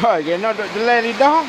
Oh, you know the, the lady dog?